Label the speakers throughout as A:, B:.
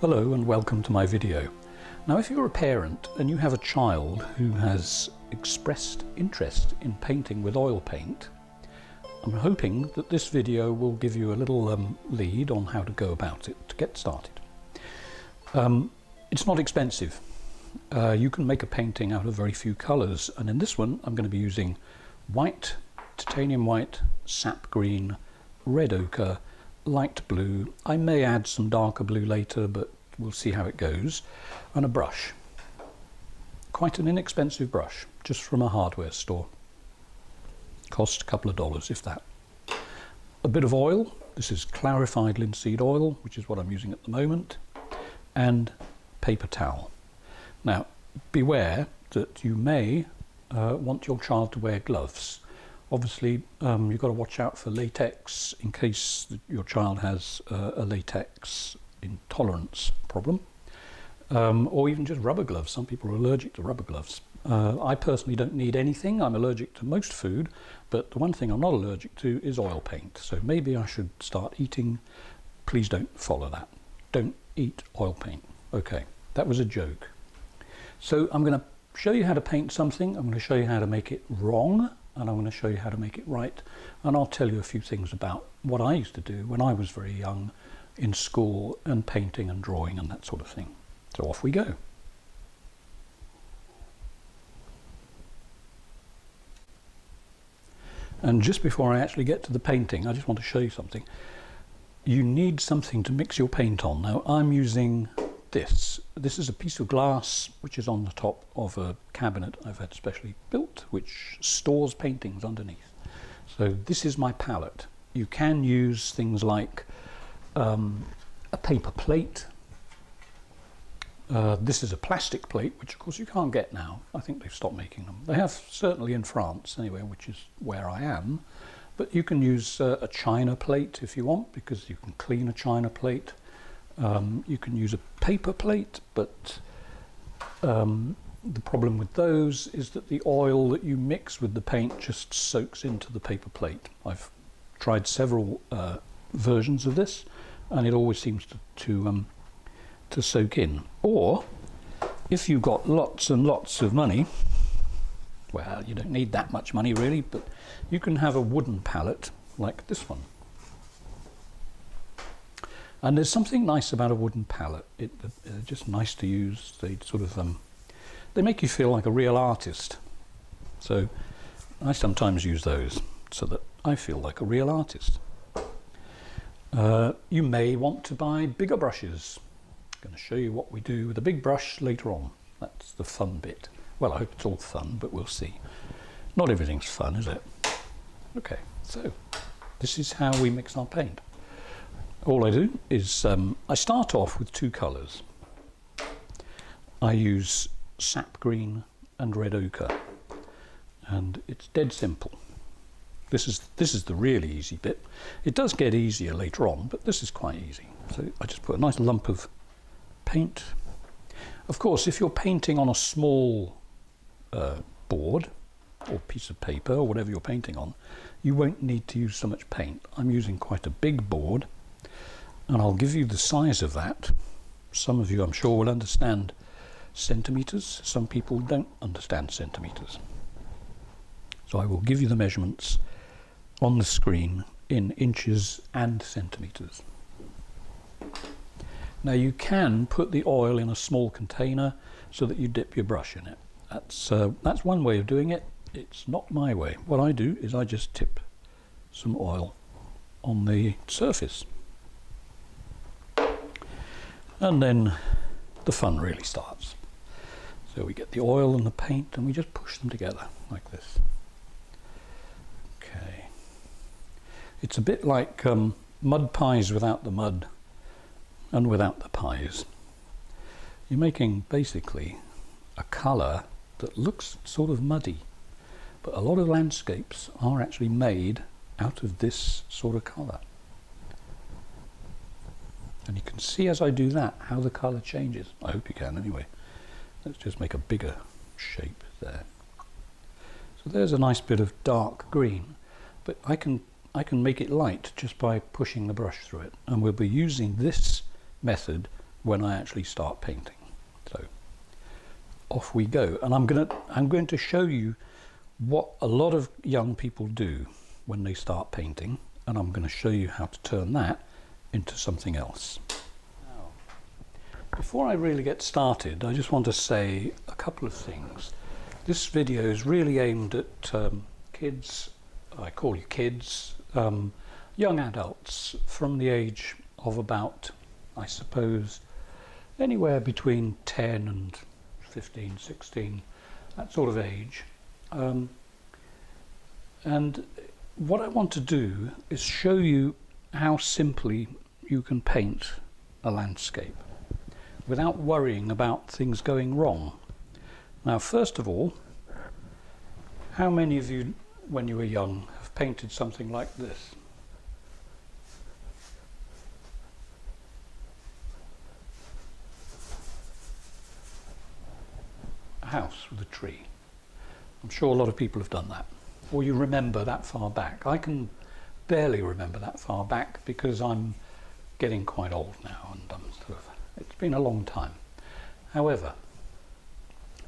A: Hello and welcome to my video. Now if you're a parent and you have a child who has expressed interest in painting with oil paint, I'm hoping that this video will give you a little um, lead on how to go about it to get started. Um, it's not expensive. Uh, you can make a painting out of very few colours and in this one I'm going to be using white, titanium white, sap green, red ochre light blue. I may add some darker blue later, but we'll see how it goes. And a brush. Quite an inexpensive brush, just from a hardware store. Cost a couple of dollars, if that. A bit of oil. This is clarified linseed oil, which is what I'm using at the moment. And paper towel. Now, beware that you may uh, want your child to wear gloves Obviously, um, you've got to watch out for latex in case your child has uh, a latex intolerance problem, um, or even just rubber gloves. Some people are allergic to rubber gloves. Uh, I personally don't need anything. I'm allergic to most food, but the one thing I'm not allergic to is oil paint. So maybe I should start eating. Please don't follow that. Don't eat oil paint. Okay, that was a joke. So I'm going to show you how to paint something. I'm going to show you how to make it wrong and I'm going to show you how to make it right and I'll tell you a few things about what I used to do when I was very young in school and painting and drawing and that sort of thing. So off we go. And just before I actually get to the painting, I just want to show you something. You need something to mix your paint on. Now I'm using this. This is a piece of glass which is on the top of a cabinet I've had specially built which stores paintings underneath. So this is my palette. You can use things like um, a paper plate. Uh, this is a plastic plate, which of course you can't get now. I think they've stopped making them. They have certainly in France anyway, which is where I am. But you can use uh, a china plate if you want, because you can clean a china plate. Um, you can use a paper plate, but um, the problem with those is that the oil that you mix with the paint just soaks into the paper plate. I've tried several uh, versions of this and it always seems to, to, um, to soak in. Or if you've got lots and lots of money, well, you don't need that much money really, but you can have a wooden palette like this one. And there's something nice about a wooden palette. It, uh, just nice to use. They sort of um, they make you feel like a real artist. So I sometimes use those so that I feel like a real artist. Uh, you may want to buy bigger brushes. I'm going to show you what we do with a big brush later on. That's the fun bit. Well, I hope it's all fun, but we'll see. Not everything's fun, is it? Okay, so this is how we mix our paint all I do is um, I start off with two colours. I use sap green and red ochre and it's dead simple. This is, this is the really easy bit. It does get easier later on, but this is quite easy. So I just put a nice lump of paint. Of course, if you're painting on a small uh, board or piece of paper or whatever you're painting on, you won't need to use so much paint. I'm using quite a big board and I'll give you the size of that. Some of you, I'm sure, will understand centimetres. Some people don't understand centimetres. So I will give you the measurements on the screen in inches and centimetres. Now you can put the oil in a small container so that you dip your brush in it. That's, uh, that's one way of doing it. It's not my way. What I do is I just tip some oil on the surface. And then the fun really starts. So we get the oil and the paint and we just push them together like this. Okay. It's a bit like um, mud pies without the mud and without the pies. You're making basically a colour that looks sort of muddy, but a lot of landscapes are actually made out of this sort of colour. And you can see as I do that how the colour changes. I hope you can anyway. Let's just make a bigger shape there. So there's a nice bit of dark green, but I can I can make it light just by pushing the brush through it. And we'll be using this method when I actually start painting. So off we go. And I'm going to I'm going to show you what a lot of young people do when they start painting and I'm going to show you how to turn that into something else. Before I really get started I just want to say a couple of things. This video is really aimed at um, kids, I call you kids, um, young adults from the age of about, I suppose, anywhere between 10 and 15, 16, that sort of age. Um, and what I want to do is show you how simply you can paint a landscape without worrying about things going wrong. Now first of all, how many of you when you were young painted something like this? A house with a tree. I'm sure a lot of people have done that. Or you remember that far back. I can barely remember that far back because I'm getting quite old now and I'm sort of, it's been a long time. However,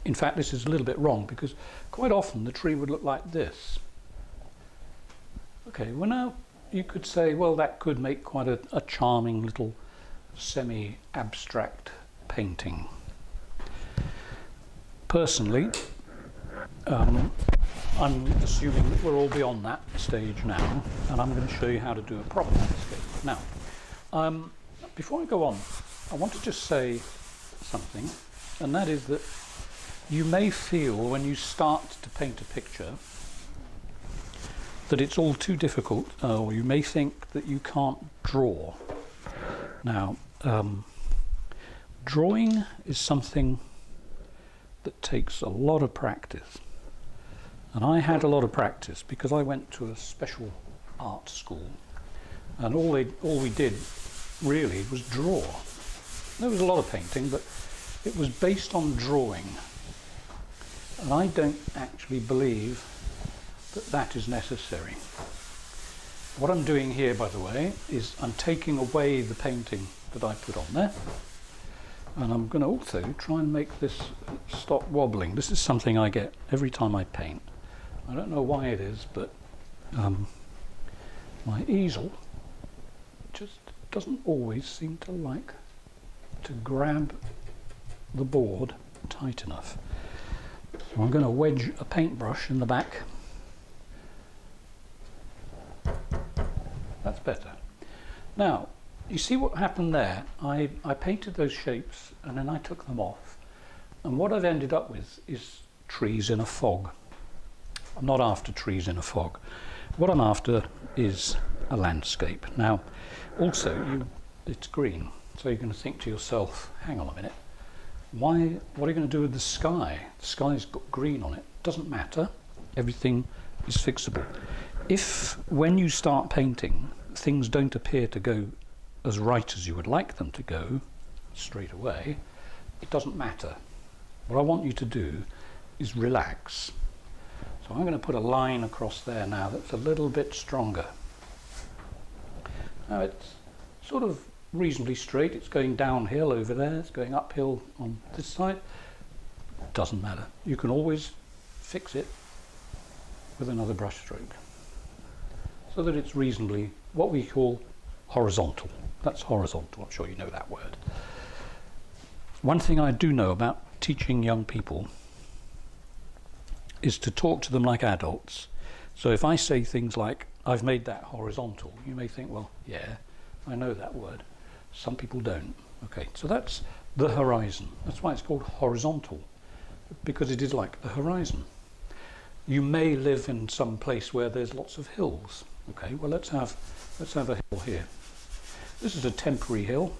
A: in fact this is a little bit wrong because quite often the tree would look like this. Okay, well now you could say, well that could make quite a, a charming little semi-abstract painting. Personally, um, I'm assuming that we're all beyond that stage now, and I'm going to show you how to do a proper landscape. Now, um, before I go on, I want to just say something, and that is that you may feel when you start to paint a picture that it's all too difficult, uh, or you may think that you can't draw. Now, um, drawing is something that takes a lot of practice. And I had a lot of practice because I went to a special art school and all, they, all we did really was draw. There was a lot of painting, but it was based on drawing. And I don't actually believe that that is necessary. What I'm doing here, by the way, is I'm taking away the painting that I put on there and I'm going to also try and make this stop wobbling. This is something I get every time I paint. I don't know why it is, but um, my easel just doesn't always seem to like to grab the board tight enough. So I'm going to wedge a paintbrush in the back. That's better. Now, you see what happened there? I, I painted those shapes and then I took them off. And what I've ended up with is trees in a fog. I'm not after trees in a fog. What I'm after is a landscape. Now, also, you, it's green. So you're going to think to yourself, hang on a minute, why, what are you going to do with the sky? The sky's got green on it. Doesn't matter. Everything is fixable. If, when you start painting, things don't appear to go as right as you would like them to go straight away, it doesn't matter. What I want you to do is relax. So I'm going to put a line across there now that's a little bit stronger. Now it's sort of reasonably straight. It's going downhill over there. It's going uphill on this side. Doesn't matter. You can always fix it with another brush stroke so that it's reasonably what we call horizontal. That's horizontal, I'm sure you know that word. One thing I do know about teaching young people is to talk to them like adults. So if I say things like, I've made that horizontal, you may think, well, yeah, I know that word. Some people don't. Okay, so that's the horizon. That's why it's called horizontal, because it is like the horizon. You may live in some place where there's lots of hills. Okay, well let's have let's have a hill here. This is a temporary hill.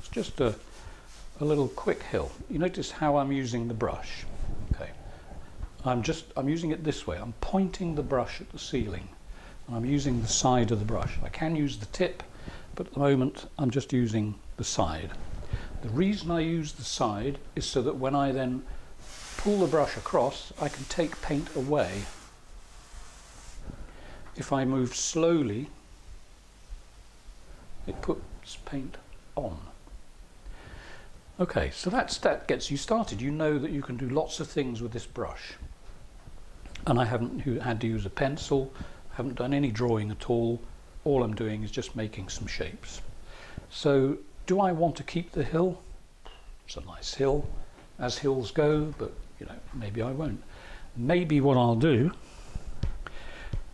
A: It's just a, a little quick hill. You notice how I'm using the brush. Okay. I'm just, I'm using it this way. I'm pointing the brush at the ceiling. And I'm using the side of the brush. I can use the tip, but at the moment I'm just using the side. The reason I use the side is so that when I then pull the brush across, I can take paint away. If I move slowly it puts paint on. Okay, so that's, that gets you started. You know that you can do lots of things with this brush. And I haven't had to use a pencil, haven't done any drawing at all. All I'm doing is just making some shapes. So do I want to keep the hill? It's a nice hill, as hills go, but you know, maybe I won't. Maybe what I'll do,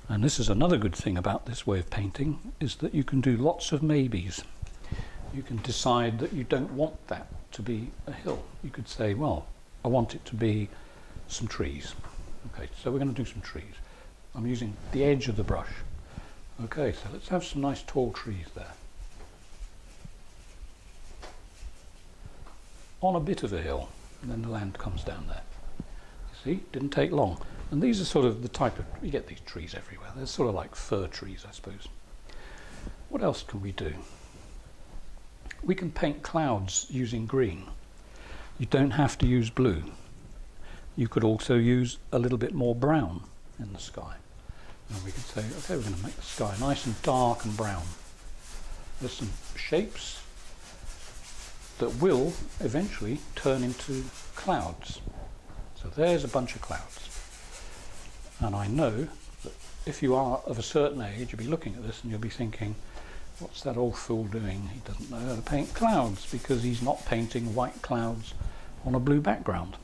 A: and this is another good thing about this way of painting, is that you can do lots of maybes. You can decide that you don't want that to be a hill. You could say, well, I want it to be some trees. Okay, so we're going to do some trees. I'm using the edge of the brush. Okay, so let's have some nice tall trees there. On a bit of a hill, and then the land comes down there. See, didn't take long. And these are sort of the type of, you get these trees everywhere. They're sort of like fir trees, I suppose. What else can we do? We can paint clouds using green. You don't have to use blue. You could also use a little bit more brown in the sky. And we could say, okay, we're going to make the sky nice and dark and brown. There's some shapes that will eventually turn into clouds. So there's a bunch of clouds. And I know that if you are of a certain age, you'll be looking at this and you'll be thinking, what's that old fool doing? He doesn't know how to paint clouds because he's not painting white clouds on a blue background.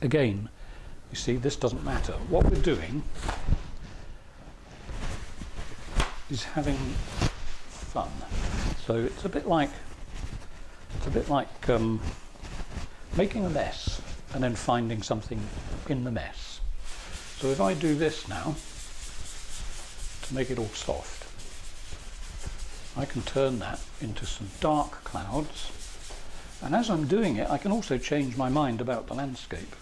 A: Again, you see, this doesn't matter. What we're doing is having fun. So it's a bit like it's a bit like um, making a mess and then finding something in the mess. So if I do this now to make it all soft, I can turn that into some dark clouds and as I'm doing it I can also change my mind about the landscape.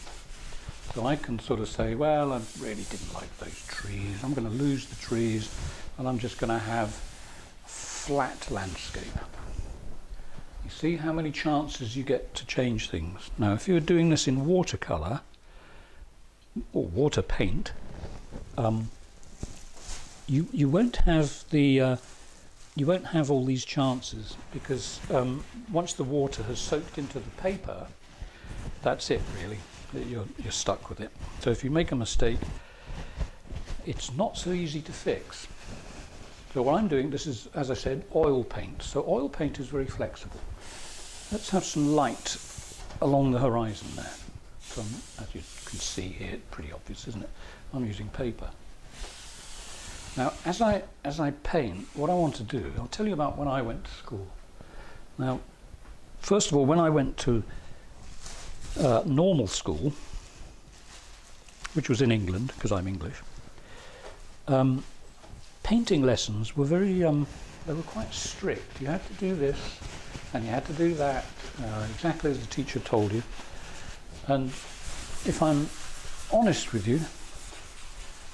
A: So I can sort of say, well, I really didn't like those trees. I'm going to lose the trees and I'm just going to have a flat landscape. You see how many chances you get to change things. Now, if you're doing this in watercolor or water paint, um, you you won't have the uh, you won't have all these chances because um, once the water has soaked into the paper, that's it really you're, you're stuck with it. So if you make a mistake, it's not so easy to fix. So what I'm doing, this is, as I said, oil paint. So oil paint is very flexible. Let's have some light along the horizon there. So as you can see here, pretty obvious, isn't it? I'm using paper. Now, as I, as I paint, what I want to do, I'll tell you about when I went to school. Now, first of all, when I went to uh, normal school, which was in England, because I'm English, um, painting lessons were very, um, they were quite strict. You had to do this, and you had to do that, uh, exactly as the teacher told you. And if I'm honest with you,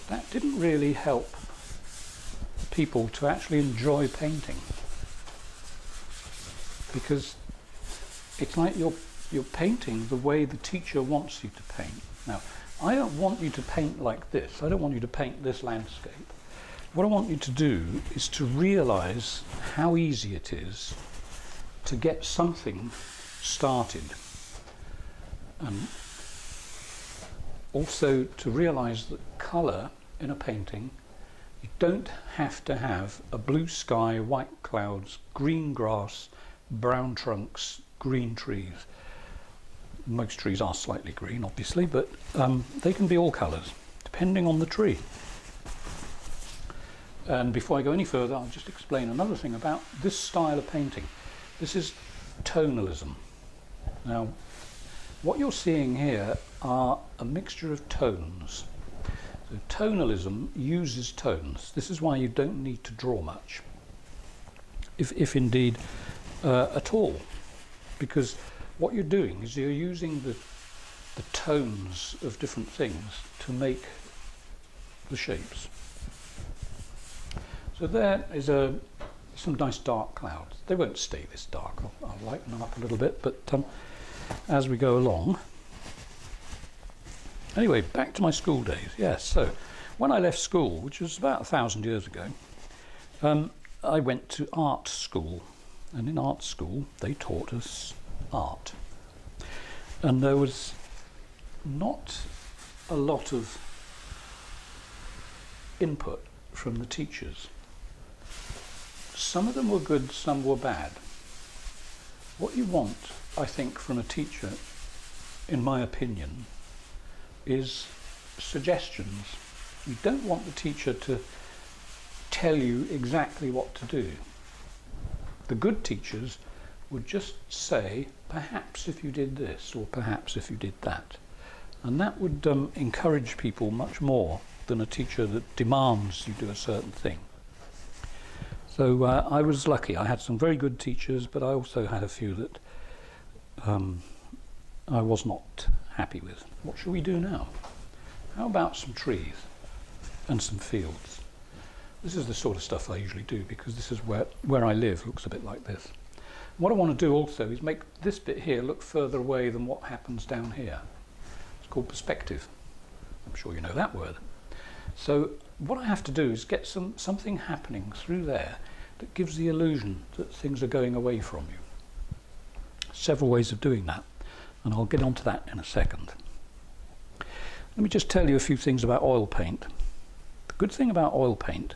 A: that didn't really help people to actually enjoy painting. Because it's like you're you're painting the way the teacher wants you to paint. Now, I don't want you to paint like this. I don't want you to paint this landscape. What I want you to do is to realize how easy it is to get something started. And also to realize that color in a painting, you don't have to have a blue sky, white clouds, green grass, brown trunks, green trees most trees are slightly green, obviously, but um, they can be all colours, depending on the tree. And before I go any further, I'll just explain another thing about this style of painting. This is tonalism. Now, what you're seeing here are a mixture of tones. So tonalism uses tones. This is why you don't need to draw much, if, if indeed uh, at all, because what you're doing is you're using the, the tones of different things to make the shapes. So there is a some nice dark clouds. They won't stay this dark. I'll, I'll lighten them up a little bit, but um, as we go along. Anyway, back to my school days. Yes, so when I left school, which was about a thousand years ago, um, I went to art school and in art school they taught us art. And there was not a lot of input from the teachers. Some of them were good, some were bad. What you want, I think, from a teacher, in my opinion, is suggestions. You don't want the teacher to tell you exactly what to do. The good teachers would just say, perhaps if you did this, or perhaps if you did that. And that would um, encourage people much more than a teacher that demands you do a certain thing. So uh, I was lucky. I had some very good teachers, but I also had a few that um, I was not happy with. What shall we do now? How about some trees and some fields? This is the sort of stuff I usually do because this is where, where I live looks a bit like this. What I want to do also is make this bit here look further away than what happens down here. It's called perspective. I'm sure you know that word. So what I have to do is get some something happening through there that gives the illusion that things are going away from you. Several ways of doing that, and I'll get onto that in a second. Let me just tell you a few things about oil paint. The good thing about oil paint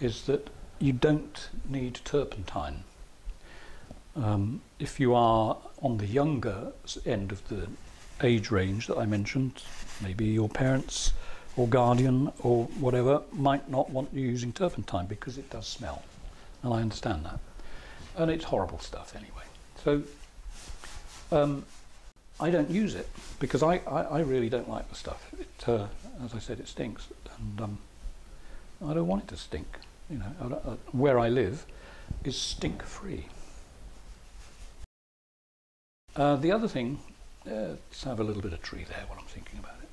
A: is that you don't need turpentine. Um, if you are on the younger end of the age range that I mentioned, maybe your parents or guardian or whatever might not want you using turpentine because it does smell. And I understand that. And it's horrible stuff anyway. So um, I don't use it because I, I, I, really don't like the stuff. It, uh, as I said, it stinks. And um, I don't want it to stink. You know, uh, where I live is stink free. Uh, the other thing, let's have a little bit of tree there while I'm thinking about it.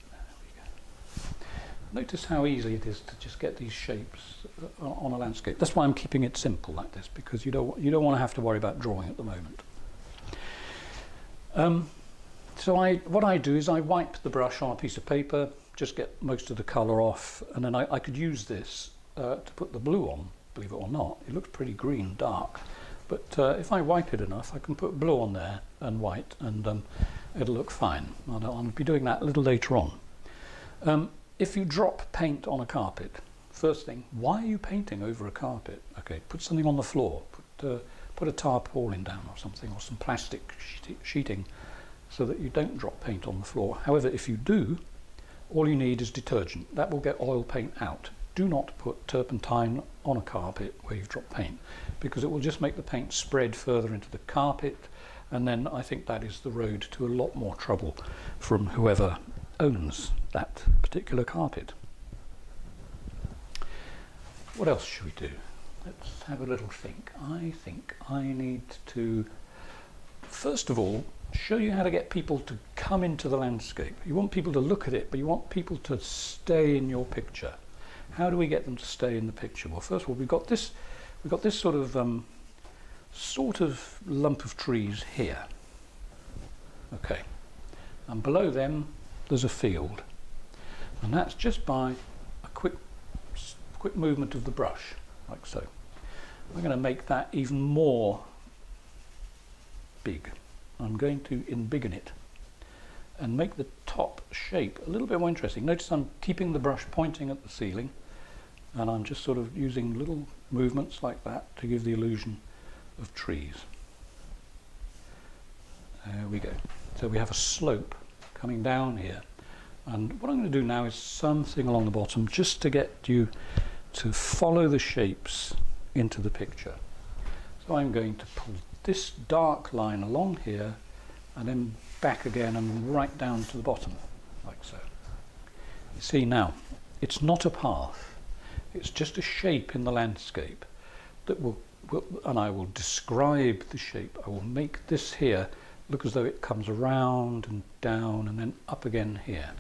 A: Notice how easy it is to just get these shapes uh, on a landscape. That's why I'm keeping it simple like this, because you don't, you don't want to have to worry about drawing at the moment. Um, so I, what I do is I wipe the brush on a piece of paper, just get most of the colour off, and then I, I could use this uh, to put the blue on, believe it or not. It looks pretty green, dark. But uh, if I wipe it enough, I can put blue on there and white, and um, it'll look fine. I'll, I'll, be doing that a little later on. Um, if you drop paint on a carpet, first thing, why are you painting over a carpet? Okay, put something on the floor, put, uh, put a tarpaulin down or something, or some plastic sheeting, so that you don't drop paint on the floor. However, if you do, all you need is detergent. That will get oil paint out. Do not put turpentine on a carpet where you've dropped paint, because it will just make the paint spread further into the carpet, and then I think that is the road to a lot more trouble from whoever owns that particular carpet. What else should we do? Let's have a little think. I think I need to, first of all, show you how to get people to come into the landscape. You want people to look at it, but you want people to stay in your picture. How do we get them to stay in the picture? Well, first of all, we've got this, we've got this sort of um, sort of lump of trees here. Okay, and below them there's a field. And that's just by a quick, quick movement of the brush, like so. I'm going to make that even more big. I'm going to embiggen it and make the top shape a little bit more interesting. Notice I'm keeping the brush pointing at the ceiling and I'm just sort of using little movements like that to give the illusion of trees. There we go. So we have a slope coming down here. And what I'm going to do now is something along the bottom just to get you to follow the shapes into the picture. So I'm going to pull this dark line along here and then back again and right down to the bottom, like so. See now, it's not a path, it's just a shape in the landscape that will, will and I will describe the shape. I will make this here look as though it comes around and down and then up again here.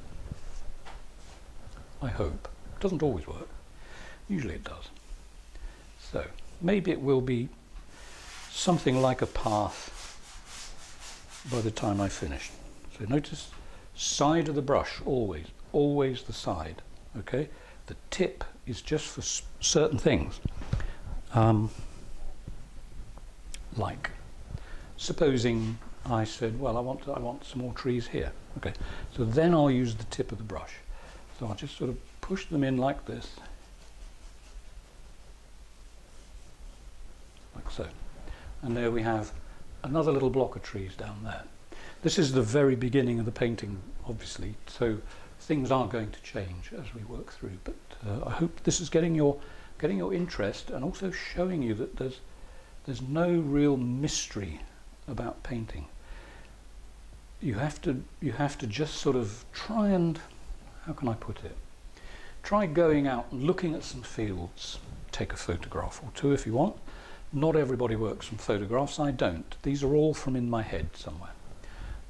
A: I hope. It doesn't always work. Usually it does. So maybe it will be something like a path by the time I finish. So notice side of the brush always, always the side. Okay, the tip is just for certain things. Um, like. Supposing I said, well, I want, to, I want some more trees here. Okay, so then I'll use the tip of the brush. So I'll just sort of push them in like this, like so. And there we have another little block of trees down there. This is the very beginning of the painting, obviously, so things are going to change as we work through. But uh, I hope this is getting your getting your interest and also showing you that there's there's no real mystery about painting. You have to you have to just sort of try and how can I put it? Try going out and looking at some fields. Take a photograph or two if you want. Not everybody works from photographs. I don't. These are all from in my head somewhere.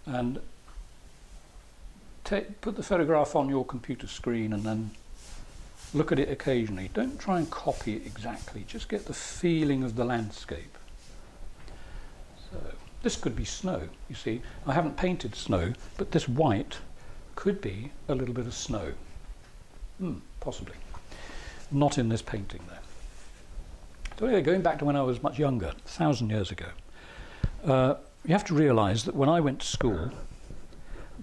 A: And take, put the photograph on your computer screen and then look at it occasionally. Don't try and copy it exactly. Just get the feeling of the landscape. So this could be snow. You see, I haven't painted snow, but this white could be a little bit of snow. Hmm, possibly. Not in this painting though. Going back to when I was much younger, a thousand years ago, uh, you have to realise that when I went to school,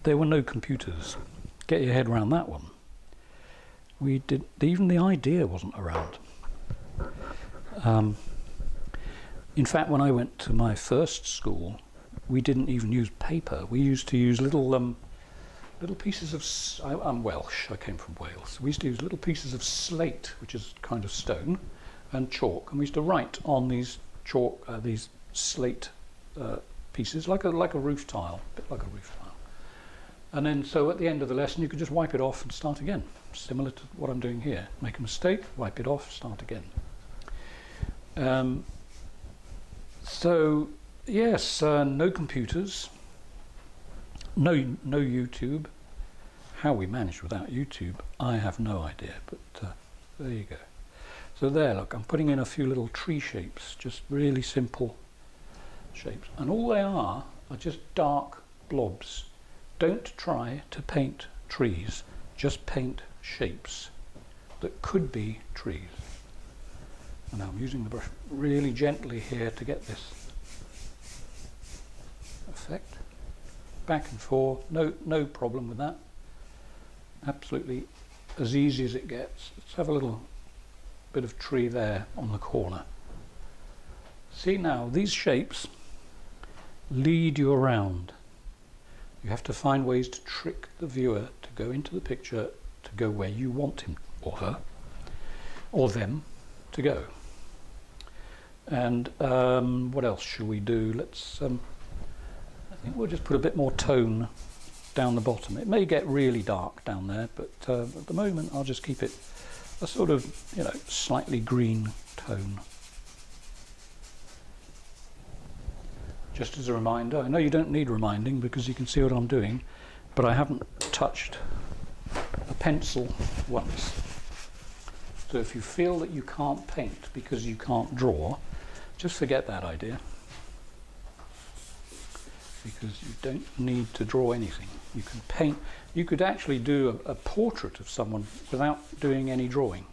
A: there were no computers. Get your head around that one. We did even the idea wasn't around. Um, in fact, when I went to my first school, we didn't even use paper. We used to use little um, little pieces of. I, I'm Welsh. I came from Wales. We used to use little pieces of slate, which is kind of stone, and chalk, and we used to write on these chalk, uh, these slate uh, pieces, like a like a roof tile, a bit like a roof tile. And then, so at the end of the lesson, you could just wipe it off and start again, similar to what I'm doing here. Make a mistake, wipe it off, start again. Um, so, yes, uh, no computers, no no YouTube. How we managed without YouTube, I have no idea. But uh, there you go. So there, look, I'm putting in a few little tree shapes, just really simple shapes. And all they are are just dark blobs. Don't try to paint trees, just paint shapes that could be trees. And I'm using the brush really gently here to get this effect. Back and forth, no, no problem with that. Absolutely as easy as it gets. Let's have a little bit of tree there on the corner. See now, these shapes lead you around. You have to find ways to trick the viewer to go into the picture to go where you want him or her or them to go. And um, what else should we do? Let's, um, I think we'll just put a bit more tone down the bottom. It may get really dark down there, but uh, at the moment I'll just keep it a sort of, you know, slightly green tone. Just as a reminder, I know you don't need reminding because you can see what I'm doing, but I haven't touched a pencil once. So if you feel that you can't paint because you can't draw, just forget that idea. Because you don't need to draw anything. You can paint, you could actually do a, a portrait of someone without doing any drawing.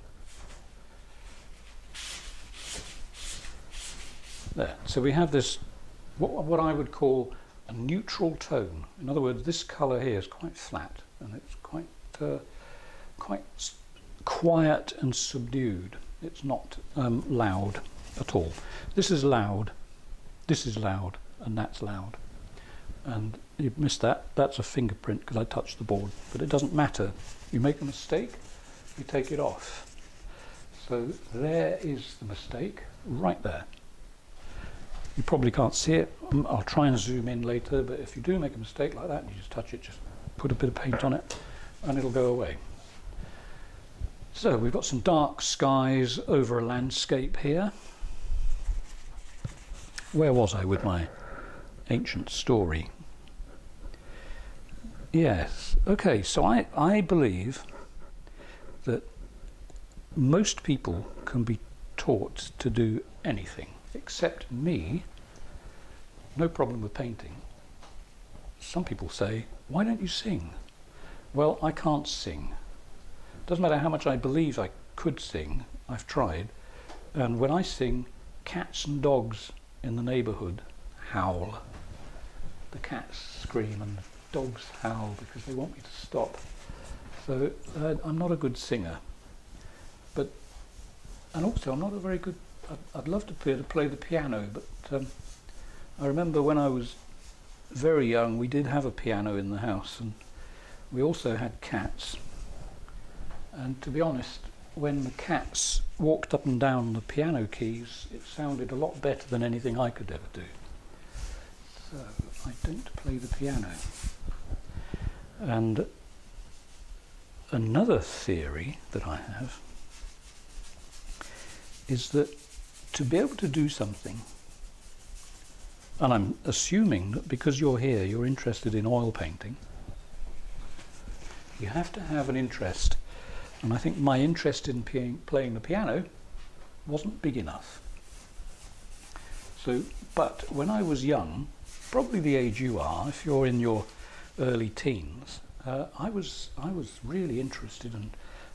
A: There. So we have this, what, what I would call a neutral tone. In other words, this colour here is quite flat and it's quite, uh, quite quiet and subdued. It's not um, loud at all. This is loud, this is loud, and that's loud and you've missed that. That's a fingerprint because I touched the board. But it doesn't matter. You make a mistake, you take it off. So there is the mistake, right there. You probably can't see it. Um, I'll try and zoom in later, but if you do make a mistake like that, you just touch it, just put a bit of paint on it, and it'll go away. So we've got some dark skies over a landscape here. Where was I with my ancient story. Yes, okay, so I, I believe that most people can be taught to do anything, except me, no problem with painting. Some people say, why don't you sing? Well, I can't sing. Doesn't matter how much I believe I could sing, I've tried, and when I sing, cats and dogs in the neighbourhood howl. The cats scream and the dogs howl because they want me to stop. So uh, I'm not a good singer. But, and also I'm not a very good, I'd, I'd love to be able to play the piano, but um, I remember when I was very young, we did have a piano in the house and we also had cats. And to be honest, when the cats walked up and down the piano keys, it sounded a lot better than anything I could ever do. I don't play the piano. And another theory that I have is that to be able to do something, and I'm assuming that because you're here, you're interested in oil painting, you have to have an interest and I think my interest in playing the piano wasn't big enough. So, but when I was young, probably the age you are, if you're in your early teens, uh, I was I was really interested and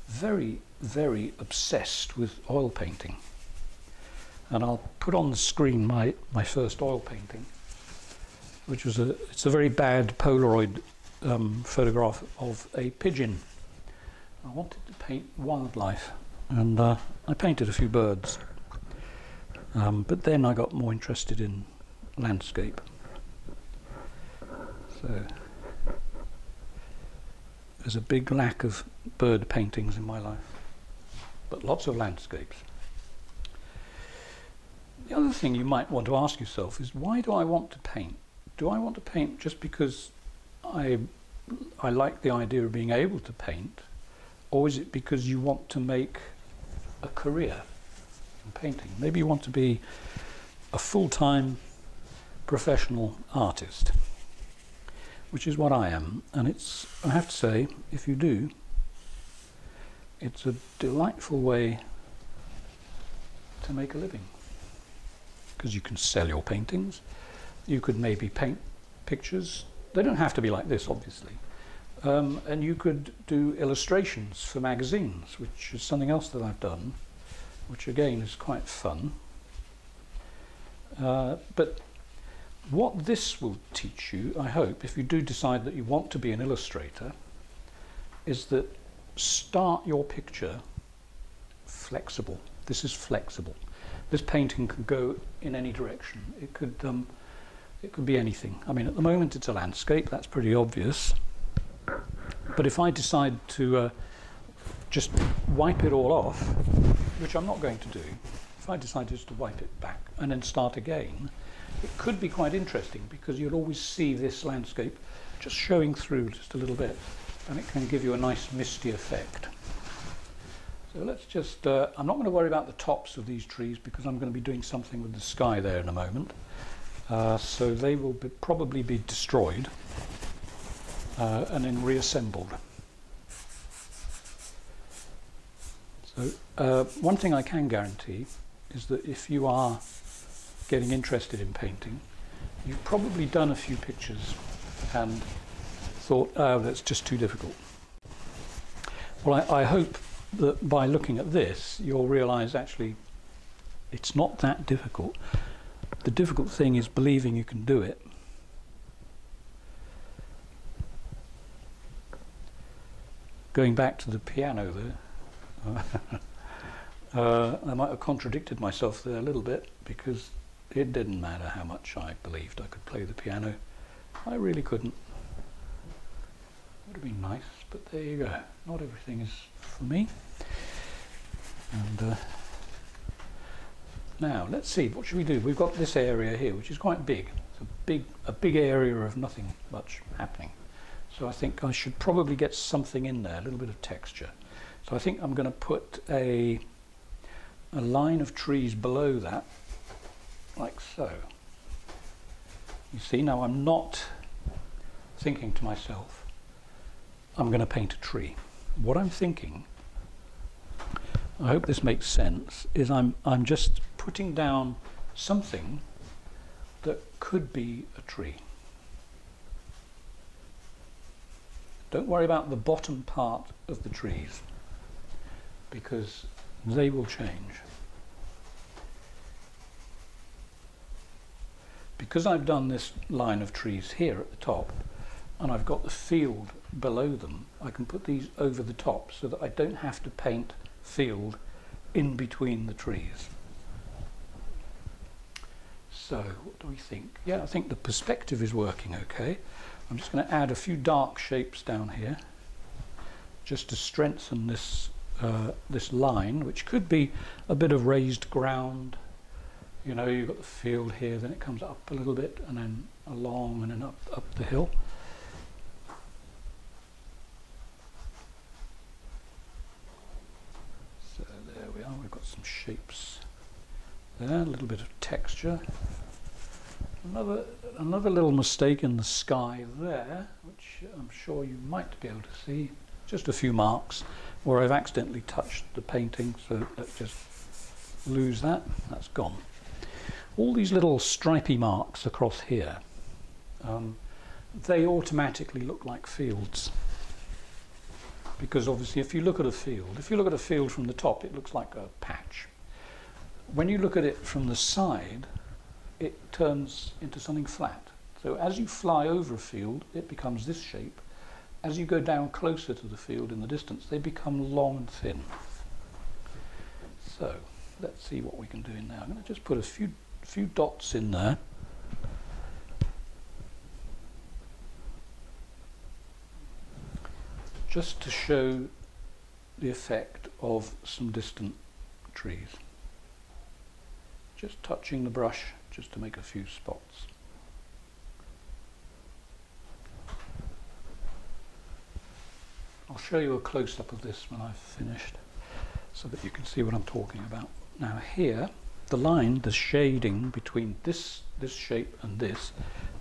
A: very very obsessed with oil painting. And I'll put on the screen my my first oil painting, which was a it's a very bad Polaroid um, photograph of a pigeon. I wanted to paint wildlife and uh, I painted a few birds. Um, but then I got more interested in landscape so there's a big lack of bird paintings in my life but lots of landscapes. The other thing you might want to ask yourself is why do I want to paint? Do I want to paint just because I I like the idea of being able to paint or is it because you want to make a career in painting? Maybe you want to be a full-time professional artist, which is what I am. And it's, I have to say, if you do, it's a delightful way to make a living. Because you can sell your paintings, you could maybe paint pictures. They don't have to be like this, obviously. Um, and you could do illustrations for magazines, which is something else that I've done, which again is quite fun. Uh, but what this will teach you, I hope, if you do decide that you want to be an illustrator, is that start your picture flexible. This is flexible. This painting can go in any direction. It could, um, it could be anything. I mean, at the moment it's a landscape, that's pretty obvious. But if I decide to uh, just wipe it all off, which I'm not going to do, if I decide just to wipe it back and then start again, it could be quite interesting because you'll always see this landscape just showing through just a little bit and it can give you a nice misty effect. So let's just, uh, I'm not going to worry about the tops of these trees because I'm going to be doing something with the sky there in a moment. Uh, so they will be, probably be destroyed uh, and then reassembled. So uh, one thing I can guarantee is that if you are getting interested in painting, you've probably done a few pictures and thought, oh, that's just too difficult. Well, I, I hope that by looking at this, you'll realize actually it's not that difficult. The difficult thing is believing you can do it going back to the piano there, uh, I might have contradicted myself there a little bit because it didn't matter how much I believed I could play the piano. I really couldn't. Would have been nice, but there you go. Not everything is for me. And uh, now let's see. What should we do? We've got this area here, which is quite big. It's a big, a big area of nothing much happening. So I think I should probably get something in there, a little bit of texture. So I think I'm going to put a, a line of trees below that, like so. You see, now I'm not thinking to myself, I'm going to paint a tree. What I'm thinking, I hope this makes sense, is I'm, I'm just putting down something that could be a tree. Don't worry about the bottom part of the trees because they will change. Because I've done this line of trees here at the top and I've got the field below them, I can put these over the top so that I don't have to paint field in between the trees. So what do we think? Yeah, I think the perspective is working okay. I'm just going to add a few dark shapes down here just to strengthen this uh, this line, which could be a bit of raised ground. You know, you've got the field here, then it comes up a little bit, and then along, and then up up the hill. So there we are. We've got some shapes there, a little bit of texture. Another another little mistake in the sky there, which I'm sure you might be able to see. Just a few marks where I've accidentally touched the painting, so let's just lose that, that's gone. All these little stripy marks across here, um, they automatically look like fields. Because obviously if you look at a field, if you look at a field from the top, it looks like a patch. When you look at it from the side, it turns into something flat. So as you fly over a field, it becomes this shape, as you go down closer to the field in the distance, they become long and thin. So let's see what we can do in now. I'm going to just put a few few dots in there. Just to show the effect of some distant trees. Just touching the brush just to make a few spots. I'll show you a close-up of this when I've finished so that you can see what I'm talking about. Now here, the line, the shading between this, this shape and this,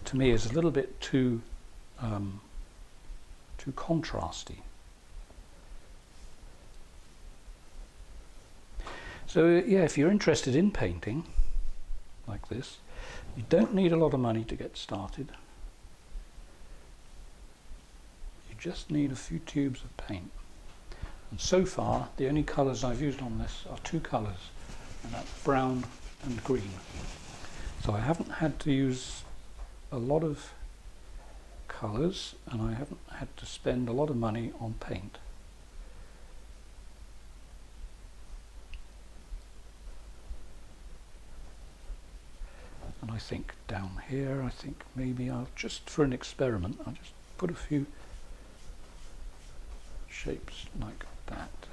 A: to me is a little bit too, um, too contrasty. So yeah, if you're interested in painting like this, you don't need a lot of money to get started. You just need a few tubes of paint. And so far, the only colours I've used on this are two colours, and that's brown and green. So I haven't had to use a lot of colours, and I haven't had to spend a lot of money on paint. And I think down here, I think maybe I'll just, for an experiment, I'll just put a few shapes like that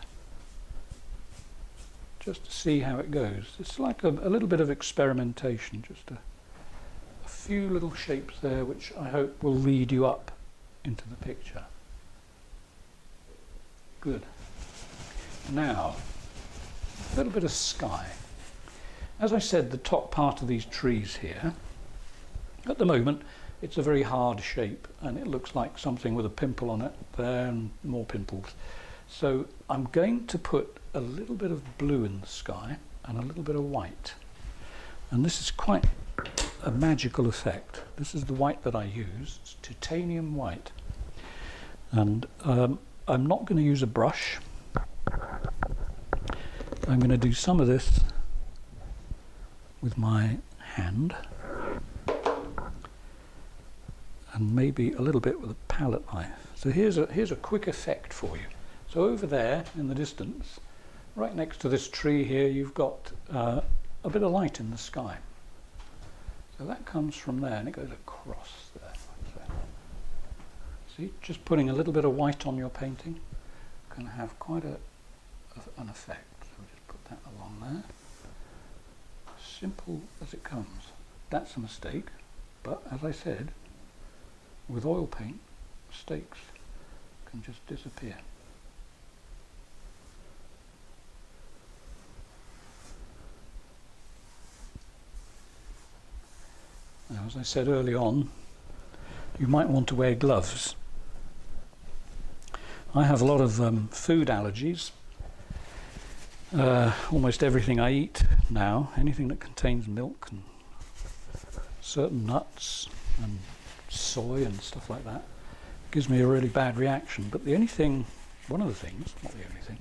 A: just to see how it goes. It's like a, a little bit of experimentation, just a, a few little shapes there which I hope will lead you up into the picture. Good. Now, a little bit of sky. As I said, the top part of these trees here, at the moment, it's a very hard shape and it looks like something with a pimple on it there and more pimples. So I'm going to put a little bit of blue in the sky and a little bit of white. And this is quite a magical effect. This is the white that I use, it's titanium white. And um, I'm not going to use a brush. I'm going to do some of this with my hand and maybe a little bit with a palette knife. So here's a, here's a quick effect for you. So over there in the distance, right next to this tree here, you've got uh, a bit of light in the sky. So that comes from there and it goes across there. See, just putting a little bit of white on your painting can have quite a, a, an effect. So we'll just put that along there. Simple as it comes. That's a mistake, but as I said, with oil paint, mistakes can just disappear. Now, as I said early on, you might want to wear gloves. I have a lot of um, food allergies. Uh, almost everything I eat now, anything that contains milk and certain nuts and soy and stuff like that, gives me a really bad reaction. But the only thing, one of the things, not the only thing,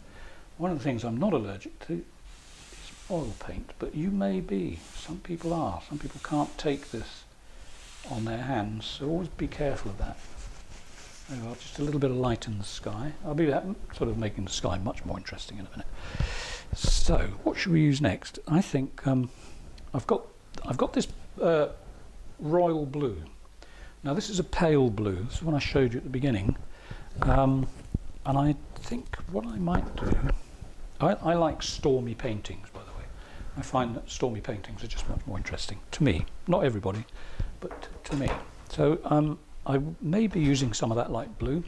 A: one of the things I'm not allergic to oil paint. But you may be. Some people are. Some people can't take this on their hands, so always be careful of that. Are, just a little bit of light in the sky. I'll be that, sort of making the sky much more interesting in a minute. So, what should we use next? I think um, I've got I've got this uh, royal blue. Now this is a pale blue. This is one I showed you at the beginning, um, and I think what I might do. I, I like stormy paintings. I find that stormy paintings are just much more interesting to me. Not everybody, but to me. So um, I may be using some of that light blue,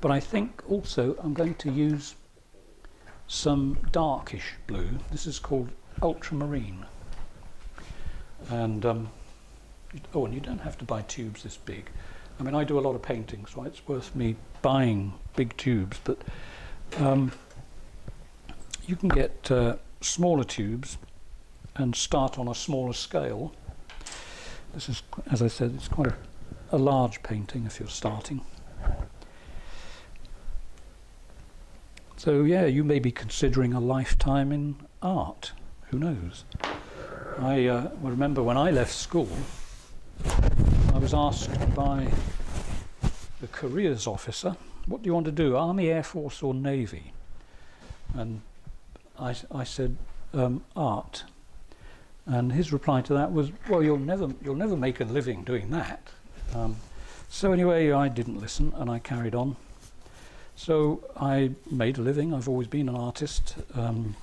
A: but I think also I'm going to use some darkish blue. This is called ultramarine. And um, oh, and you don't have to buy tubes this big. I mean, I do a lot of painting, so it's worth me buying big tubes. But um, you can get uh, smaller tubes and start on a smaller scale. This is, as I said, it's quite a, a large painting if you're starting. So yeah, you may be considering a lifetime in art. Who knows? I uh, remember when I left school, I was asked by the careers officer, what do you want to do, Army, Air Force or Navy? And I, I said, um, art. And his reply to that was, well, you'll never, you'll never make a living doing that. Um, so anyway, I didn't listen and I carried on. So I made a living. I've always been an artist um,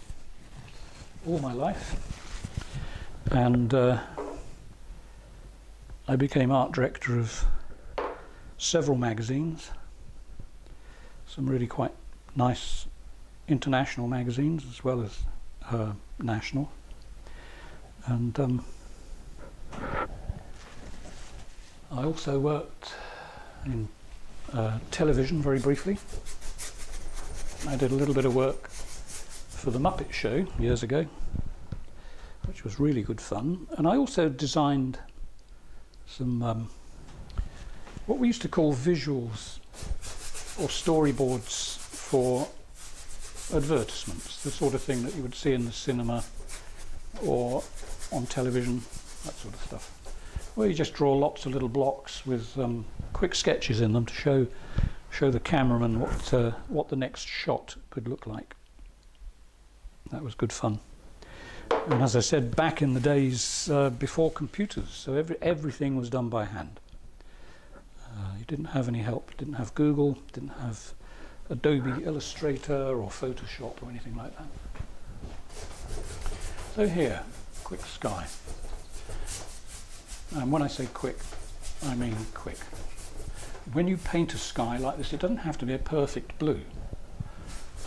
A: all my life. And uh, I became art director of several magazines, some really quite nice international magazines as well as uh, national. And um, I also worked in uh, television very briefly. I did a little bit of work for the Muppet Show years ago, which was really good fun. And I also designed some um, what we used to call visuals or storyboards for advertisements, the sort of thing that you would see in the cinema or on television, that sort of stuff. Where you just draw lots of little blocks with um, quick sketches in them to show show the cameraman what uh, what the next shot could look like. That was good fun. And as I said, back in the days uh, before computers, so every, everything was done by hand. Uh, you didn't have any help, didn't have Google, didn't have Adobe Illustrator or Photoshop or anything like that. So here, quick sky. And when I say quick, I mean quick. When you paint a sky like this, it doesn't have to be a perfect blue.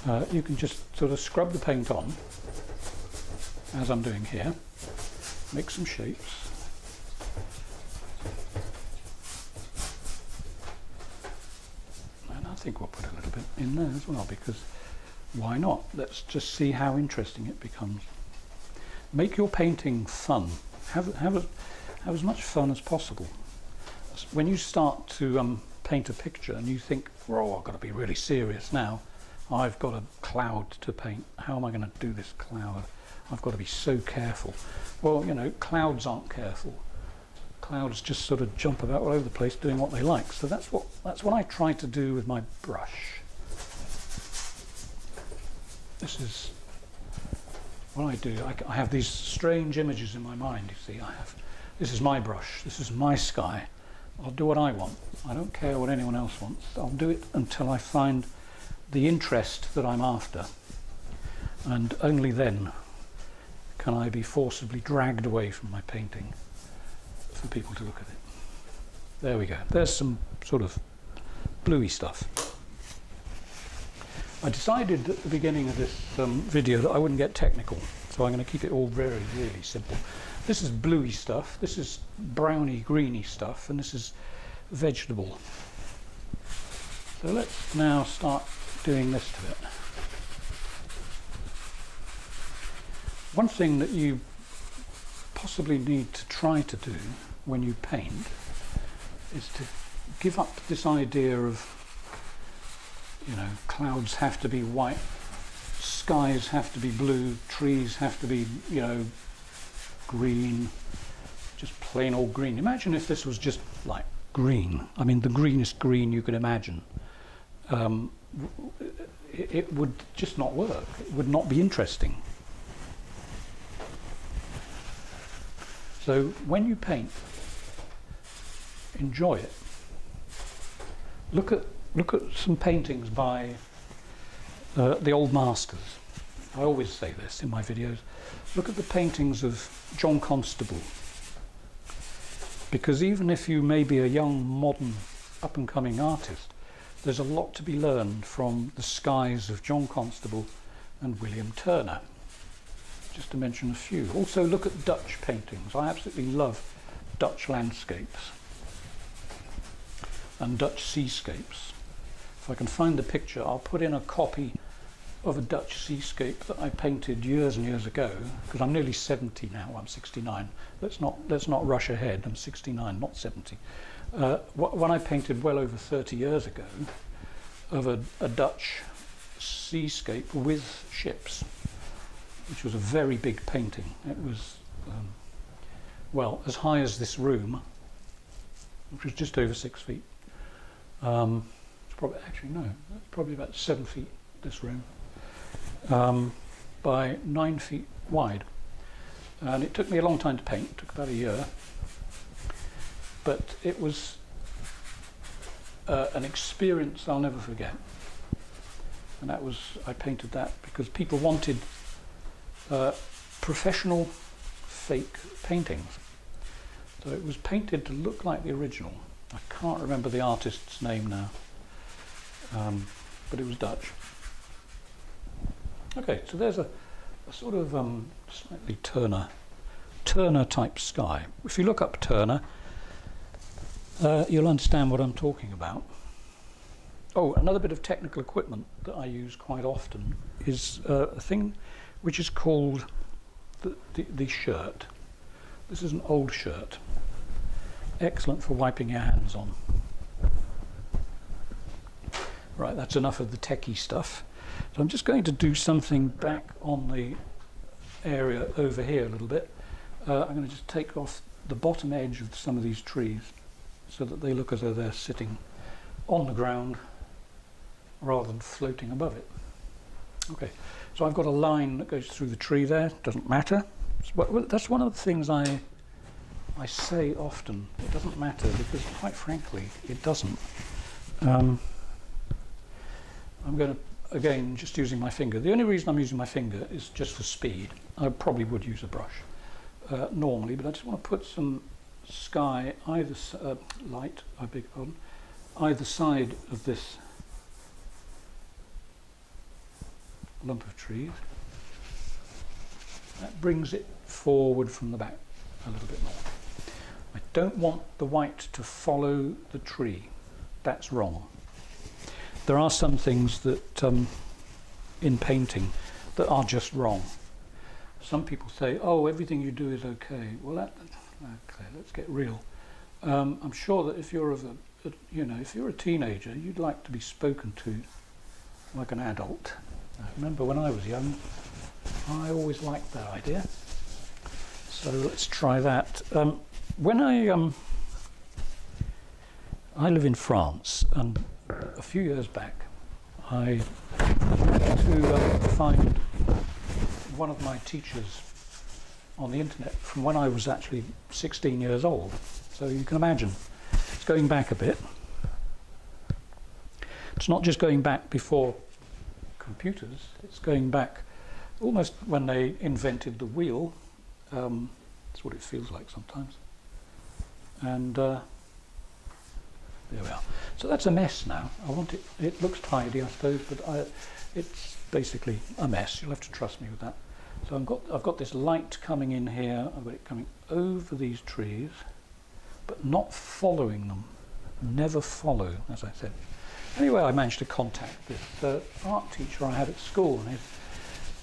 A: Uh, you can just sort of scrub the paint on as I'm doing here. Make some shapes. And I think we'll put a little bit in there as well because why not? Let's just see how interesting it becomes. Make your painting fun. Have, have, a, have as much fun as possible. When you start to um, paint a picture and you think, oh, I've got to be really serious now, I've got a cloud to paint. How am I going to do this cloud? I've got to be so careful. Well, you know, clouds aren't careful. Clouds just sort of jump about all over the place doing what they like. So that's what, that's what I try to do with my brush. This is what I do. I, I have these strange images in my mind, you see. I have, this is my brush. This is my sky. I'll do what I want. I don't care what anyone else wants. I'll do it until I find the interest that I'm after. And only then can I be forcibly dragged away from my painting for people to look at it. There we go. There's some sort of bluey stuff. I decided at the beginning of this um, video that I wouldn't get technical, so I'm going to keep it all very, really simple. This is bluey stuff, this is browny, greeny stuff, and this is vegetable. So let's now start doing this to it. One thing that you possibly need to try to do when you paint is to give up this idea of you know clouds have to be white skies have to be blue trees have to be you know green just plain old green. Imagine if this was just like green. I mean, the greenest green you could imagine. Um, it, it would just not work. It would not be interesting. So when you paint, enjoy it. Look at look at some paintings by uh, the old masters. I always say this in my videos. Look at the paintings of John Constable. Because even if you may be a young, modern, up and coming artist, there's a lot to be learned from the skies of John Constable and William Turner. Just to mention a few. Also look at Dutch paintings. I absolutely love Dutch landscapes and Dutch seascapes. If I can find the picture, I'll put in a copy of a Dutch seascape that I painted years and years ago, because I'm nearly 70 now, I'm 69. Let's not, let's not rush ahead, I'm 69, not 70. Uh, when I painted well over 30 years ago of a, a Dutch seascape with ships, which was a very big painting. It was, um, well, as high as this room, which was just over six feet. Um, probably, actually, no, probably about seven feet, this room um, by nine feet wide. And it took me a long time to paint, it took about a year. But it was uh, an experience I'll never forget. And that was, I painted that because people wanted uh, professional fake paintings. So it was painted to look like the original. I can't remember the artist's name now, um, but it was Dutch. Okay, so there's a, a sort of um, slightly Turner, Turner type sky. If you look up Turner, uh, you'll understand what I'm talking about. Oh, another bit of technical equipment that I use quite often is uh, a thing which is called the, the, the shirt. This is an old shirt. Excellent for wiping your hands on. Right, that's enough of the techie stuff. So I'm just going to do something back on the area over here a little bit. Uh, I'm going to just take off the bottom edge of some of these trees so that they look as though they're sitting on the ground rather than floating above it. Okay, so I've got a line that goes through the tree there, doesn't matter. That's one of the things I, I say often, it doesn't matter because quite frankly it doesn't. Um, I'm going to again, just using my finger. The only reason I'm using my finger is just for speed. I probably would use a brush uh, normally, but I just want to put some sky, either uh, light, I beg pardon, either side of this lump of trees. That brings it forward from the back a little bit more. I don't want the white to follow the tree. That's wrong there are some things that um, in painting that are just wrong. Some people say, oh, everything you do is okay. Well, that, okay, let's get real. Um, I'm sure that if you're of a, a, you know, if you're a teenager, you'd like to be spoken to like an adult. I remember when I was young, I always liked that idea. So let's try that. Um, when I um, I live in France, and a few years back, I had to uh, find one of my teachers on the internet from when I was actually 16 years old. So you can imagine, it's going back a bit. It's not just going back before computers, it's going back almost when they invented the wheel. Um, that's what it feels like sometimes. And uh, there we are. So that's a mess now. I want it, it looks tidy, I suppose, but I, it's basically a mess. You'll have to trust me with that. So I've got, I've got this light coming in here. I've got it coming over these trees, but not following them. Never follow, as I said. Anyway, I managed to contact this uh, art teacher I had at school.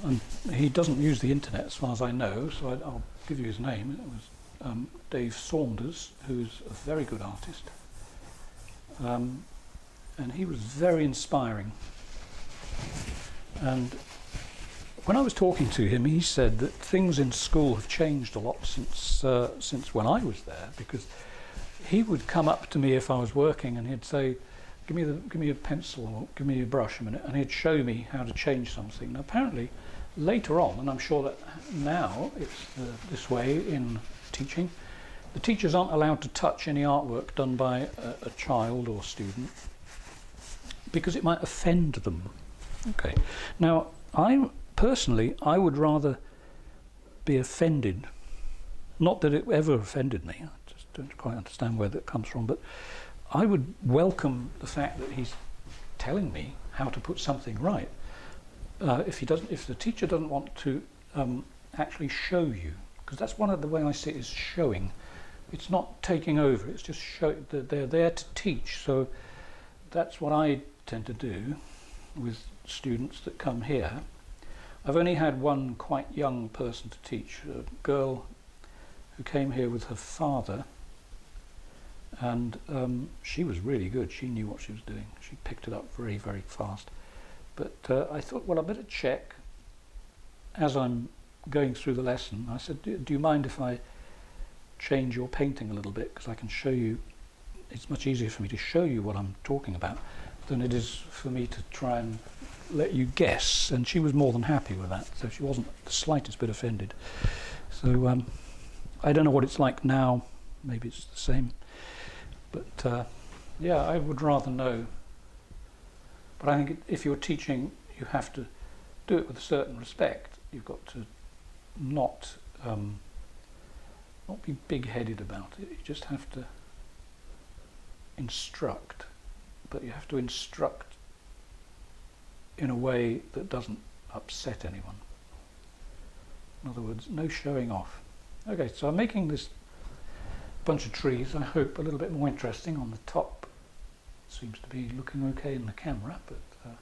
A: And, and he doesn't use the internet as far as I know, so I, will give you his name. It was um, Dave Saunders, who's a very good artist. Um, and he was very inspiring. And when I was talking to him, he said that things in school have changed a lot since uh, since when I was there, because he would come up to me if I was working and he'd say, "Give me the give me a pencil or give me a brush a minute," and he'd show me how to change something. Now, apparently, later on, and I'm sure that now it's uh, this way in teaching, the teachers aren't allowed to touch any artwork done by a, a child or student because it might offend them. Okay. Now, I personally, I would rather be offended. Not that it ever offended me. I just don't quite understand where that comes from. But I would welcome the fact that he's telling me how to put something right. Uh, if he doesn't, if the teacher doesn't want to um, actually show you, because that's one of the way I see it is showing. It's not taking over. It's just show. That they're there to teach. So that's what I tend to do with students that come here. I've only had one quite young person to teach, a girl who came here with her father and um, she was really good. She knew what she was doing. She picked it up very, very fast. But uh, I thought, well, I better check as I'm going through the lesson. I said, do, do you mind if I change your painting a little bit? Because I can show you, it's much easier for me to show you what I'm talking about than it is for me to try and let you guess. And she was more than happy with that, so she wasn't the slightest bit offended. So um, I don't know what it's like now. Maybe it's the same. But uh, yeah, I would rather know. But I think if you're teaching, you have to do it with a certain respect. You've got to not um, not be big-headed about it. You just have to instruct, but you have to instruct in a way that doesn't upset anyone. In other words, no showing off. Okay, so I'm making this bunch of trees, I hope a little bit more interesting on the top. Seems to be looking okay in the camera, but uh,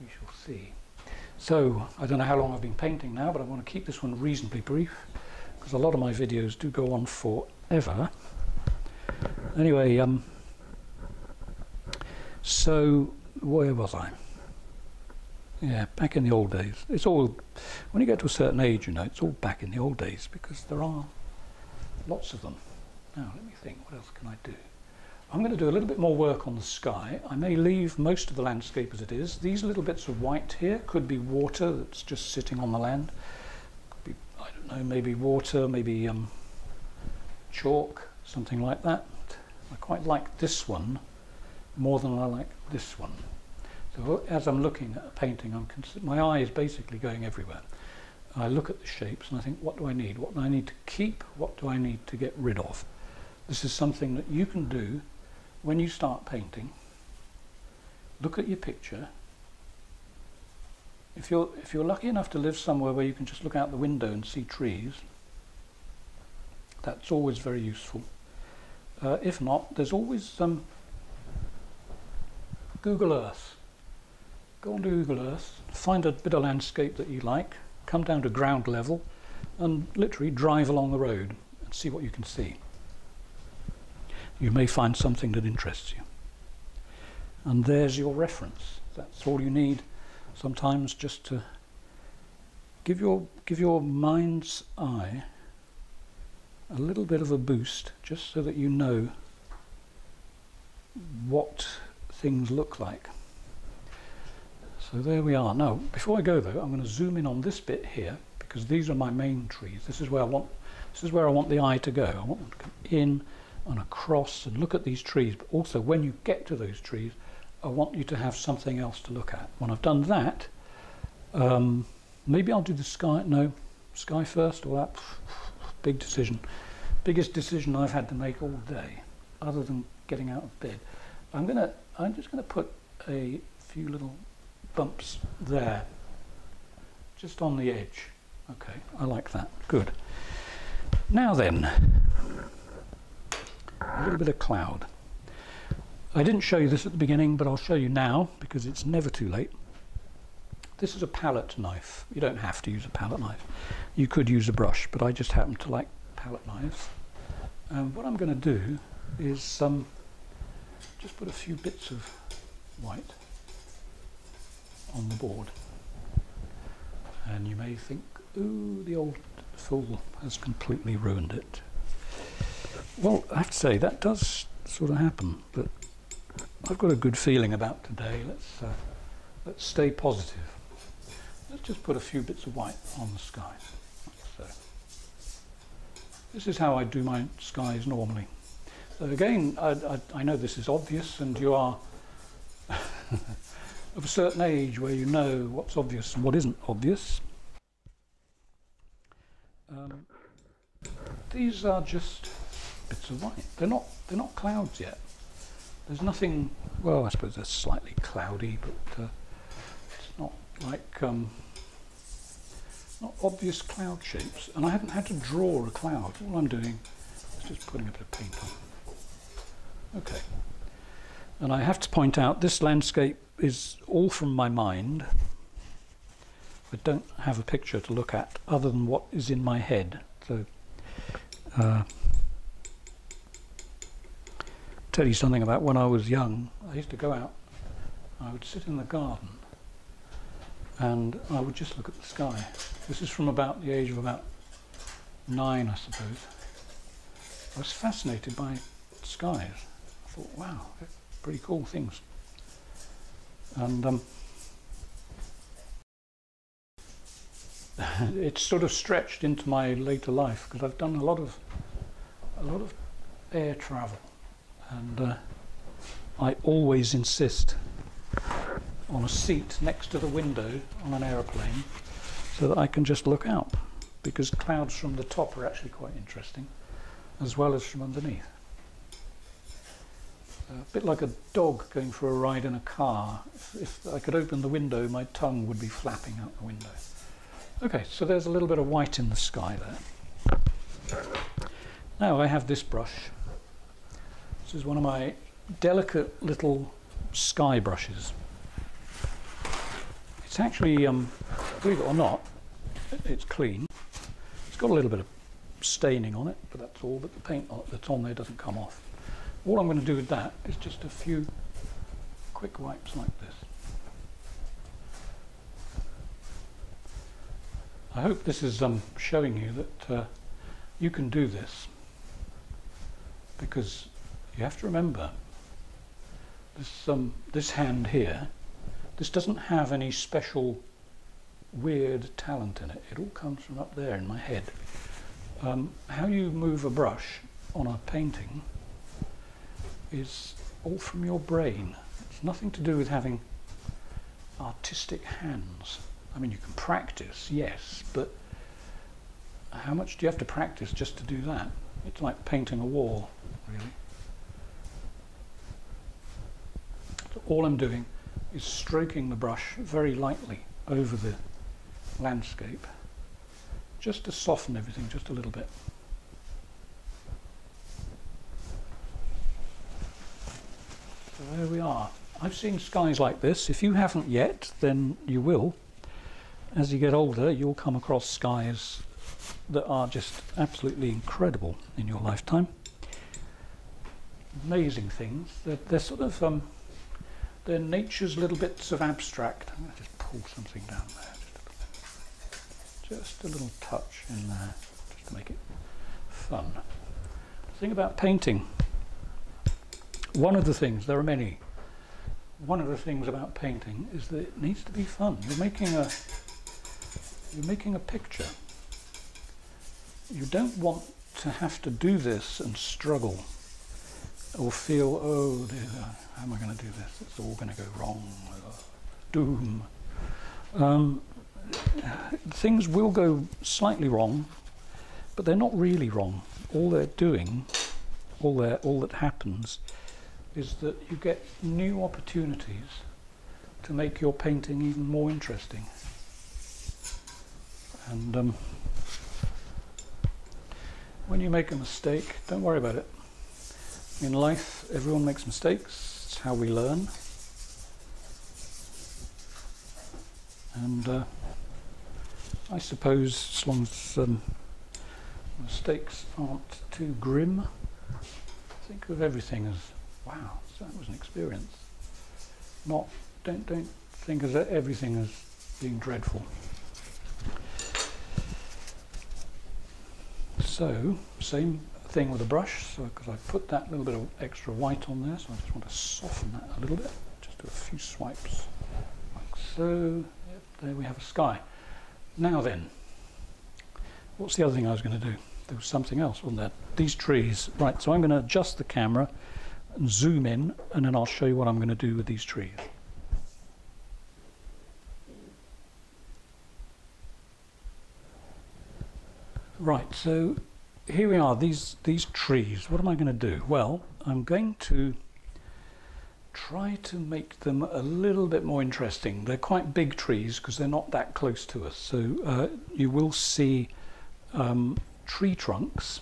A: we shall see. So, I don't know how long I've been painting now, but I want to keep this one reasonably brief, because a lot of my videos do go on forever. Anyway, um, so where was I? Yeah, back in the old days. It's all, when you get to a certain age, you know, it's all back in the old days because there are lots of them. Now, let me think, what else can I do? I'm going to do a little bit more work on the sky. I may leave most of the landscape as it is. These little bits of white here could be water that's just sitting on the land. Could be, I don't know, maybe water, maybe um, chalk, something like that. I quite like this one more than I like this one. So as I'm looking at a painting, I'm my eye is basically going everywhere. I look at the shapes and I think, what do I need? What do I need to keep? What do I need to get rid of? This is something that you can do when you start painting. Look at your picture. If you're, if you're lucky enough to live somewhere where you can just look out the window and see trees, that's always very useful. Uh, if not, there's always some Google Earth go onto Google Earth, find a bit of landscape that you like, come down to ground level and literally drive along the road and see what you can see. You may find something that interests you. And there's your reference. That's all you need sometimes just to give your, give your mind's eye a little bit of a boost just so that you know what things look like. So there we are. Now, before I go though, I'm going to zoom in on this bit here because these are my main trees. This is where I want, this is where I want the eye to go. I want them to come in and across and look at these trees. But also, when you get to those trees, I want you to have something else to look at. When I've done that, um, maybe I'll do the sky. No, sky first or that. Big decision. Biggest decision I've had to make all day, other than getting out of bed. I'm gonna. I'm just gonna put a few little bumps there, just on the edge. Okay, I like that. Good. Now then, a little bit of cloud. I didn't show you this at the beginning, but I'll show you now because it's never too late. This is a palette knife. You don't have to use a palette knife. You could use a brush, but I just happen to like palette knives. Um, what I'm going to do is um, just put a few bits of white on the board. And you may think, ooh, the old fool has completely ruined it. Well, I have to say, that does sort of happen, but I've got a good feeling about today. Let's, uh, let's stay positive. Let's just put a few bits of white on the sky, like so. This is how I do my skies normally. So again, I, I, I know this is obvious and you are of a certain age where you know what's obvious and what isn't obvious. Um, these are just bits of white. They're not. They're not clouds yet. There's nothing. Well, I suppose they're slightly cloudy, but uh, it's not like um, not obvious cloud shapes. And I haven't had to draw a cloud. All I'm doing is just putting a bit of paint on. Okay. And I have to point out this landscape is all from my mind. I don't have a picture to look at other than what is in my head. So, uh, tell you something about when I was young. I used to go out. I would sit in the garden, and I would just look at the sky. This is from about the age of about nine, I suppose. I was fascinated by skies. I thought, wow, pretty cool things. And um, it's sort of stretched into my later life because I've done a lot of a lot of air travel, and uh, I always insist on a seat next to the window on an aeroplane so that I can just look out because clouds from the top are actually quite interesting as well as from underneath. A bit like a dog going for a ride in a car. If, if I could open the window, my tongue would be flapping out the window. Okay, so there's a little bit of white in the sky there. Now I have this brush. This is one of my delicate little sky brushes. It's actually, um, believe it or not, it's clean. It's got a little bit of staining on it, but that's all. But the paint that's on there doesn't come off. All I'm going to do with that is just a few quick wipes like this. I hope this is um, showing you that uh, you can do this because you have to remember this, um, this hand here, this doesn't have any special weird talent in it. It all comes from up there in my head. Um, how you move a brush on a painting is all from your brain. It's nothing to do with having artistic hands. I mean, you can practice, yes, but how much do you have to practice just to do that? It's like painting a wall, really. So all I'm doing is stroking the brush very lightly over the landscape, just to soften everything just a little bit. So there we are. I've seen skies like this. If you haven't yet, then you will as you get older, you'll come across skies that are just absolutely incredible in your lifetime. Amazing things. They're, they're sort of um, they're nature's little bits of abstract. I'm going to just pull something down there, just a, little touch in there, just to make it fun. The thing about painting. One of the things, there are many. One of the things about painting is that it needs to be fun. You're making a you're making a picture. You don't want to have to do this and struggle or feel, oh, how am I going to do this? It's all going to go wrong. Doom. Um, things will go slightly wrong, but they're not really wrong. All they're doing, all, they're, all that happens, is that you get new opportunities to make your painting even more interesting. And um, when you make a mistake, don't worry about it. In life, everyone makes mistakes, it's how we learn. And uh, I suppose, as long as um, mistakes aren't too grim, think of everything as wow, that was an experience. Not don't don't think of everything as being dreadful. So, same thing with a brush, so because I put that little bit of extra white on there, so I just want to soften that a little bit. Just do a few swipes, like so. Yep, there we have a sky. Now then, what's the other thing I was going to do? There was something else, wasn't there? These trees. Right, so I'm going to adjust the camera and zoom in, and then I'll show you what I'm going to do with these trees. Right, so here we are, these, these trees. What am I going to do? Well, I'm going to try to make them a little bit more interesting. They're quite big trees because they're not that close to us. So uh, you will see um, tree trunks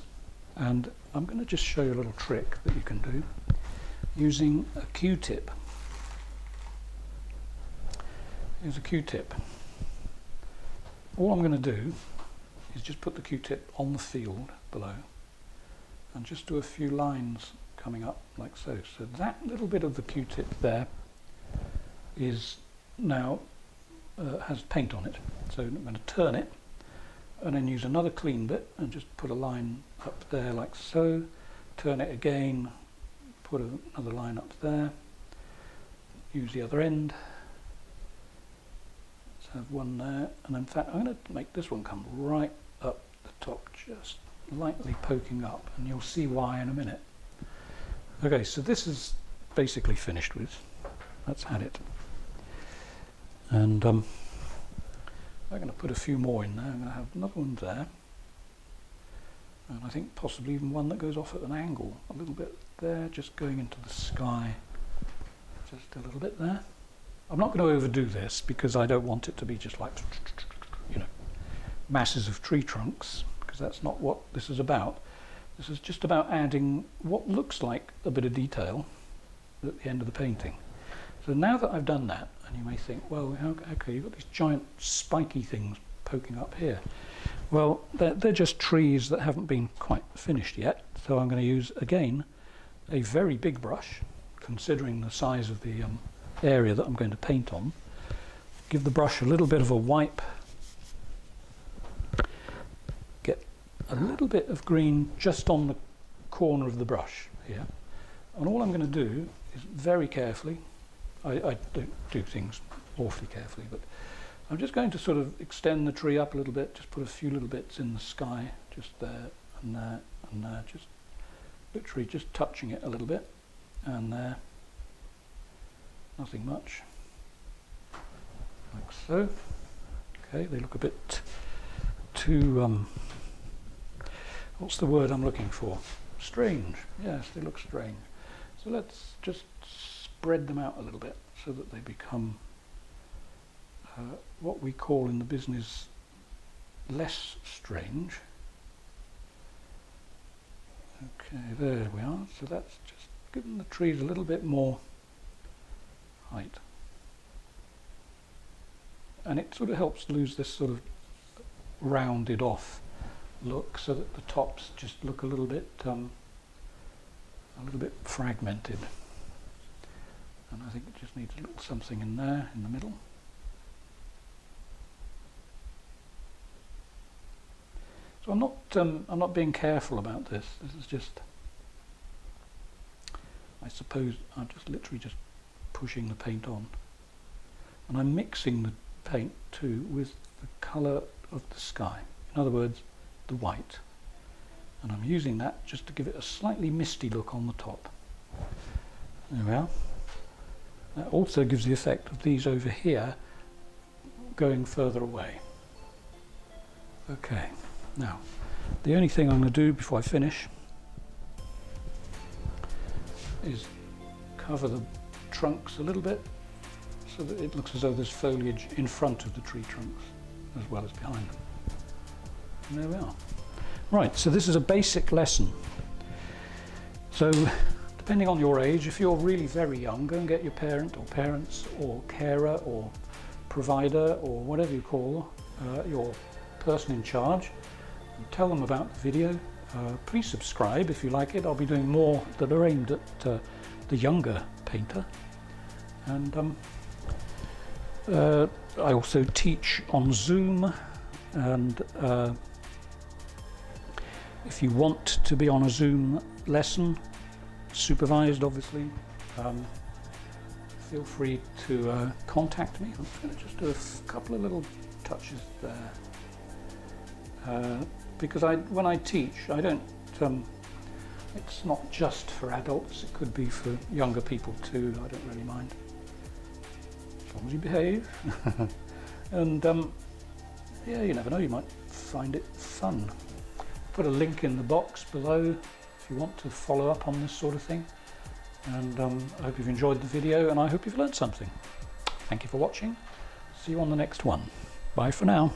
A: and I'm going to just show you a little trick that you can do using a Q-tip. Here's a Q-tip. All I'm going to do is just put the Q-tip on the field below and just do a few lines coming up like so. So that little bit of the Q-tip there is now uh, has paint on it. So I'm going to turn it and then use another clean bit and just put a line up there like so. Turn it again, put a, another line up there. Use the other end. Let's have one there. And in fact, I'm going to make this one come right top, just lightly poking up, and you'll see why in a minute. Okay, so this is basically finished with. That's had it. And um, I'm going to put a few more in there. I'm going to have another one there. And I think possibly even one that goes off at an angle, a little bit there, just going into the sky. Just a little bit there. I'm not going to overdo this because I don't want it to be just like, masses of tree trunks, because that's not what this is about. This is just about adding what looks like a bit of detail at the end of the painting. So now that I've done that, and you may think, well, okay, you've got these giant spiky things poking up here. Well, they're, they're just trees that haven't been quite finished yet. So I'm going to use, again, a very big brush, considering the size of the um, area that I'm going to paint on. Give the brush a little bit of a wipe a little bit of green just on the corner of the brush here. And all I'm going to do is very carefully, I, I don't do things awfully carefully, but I'm just going to sort of extend the tree up a little bit, just put a few little bits in the sky, just there and there and there, just literally just touching it a little bit and there. Nothing much. Like so. Okay, they look a bit too um, what's the word I'm looking for? Strange. Yes, they look strange. So let's just spread them out a little bit so that they become uh, what we call in the business less strange. Okay, there we are. So that's just giving the trees a little bit more height. And it sort of helps lose this sort of rounded off look so that the tops just look a little bit um, a little bit fragmented. And I think it just needs a little something in there in the middle. So I'm not um, I'm not being careful about this. This is just I suppose I'm just literally just pushing the paint on. And I'm mixing the paint too with the colour of the sky. In other words the white and I'm using that just to give it a slightly misty look on the top. There we are. That also gives the effect of these over here going further away. Okay, now the only thing I'm going to do before I finish is cover the trunks a little bit so that it looks as though there's foliage in front of the tree trunks as well as behind them. And there we are. Right, so this is a basic lesson. So depending on your age, if you're really very young, go and get your parent or parents or carer or provider or whatever you call uh, your person in charge tell them about the video. Uh, please subscribe if you like it. I'll be doing more that are aimed at uh, the younger painter. And um, uh, I also teach on Zoom and uh, if you want to be on a Zoom lesson, supervised obviously, um, feel free to uh, contact me. I'm going to just do a couple of little touches there. Uh, because I, when I teach, I don't, um, it's not just for adults, it could be for younger people too, I don't really mind. As long as you behave. and um, yeah, you never know, you might find it fun. Put a link in the box below if you want to follow up on this sort of thing. And um, I hope you've enjoyed the video and I hope you've learned something. Thank you for watching. See you on the next one. Bye for now.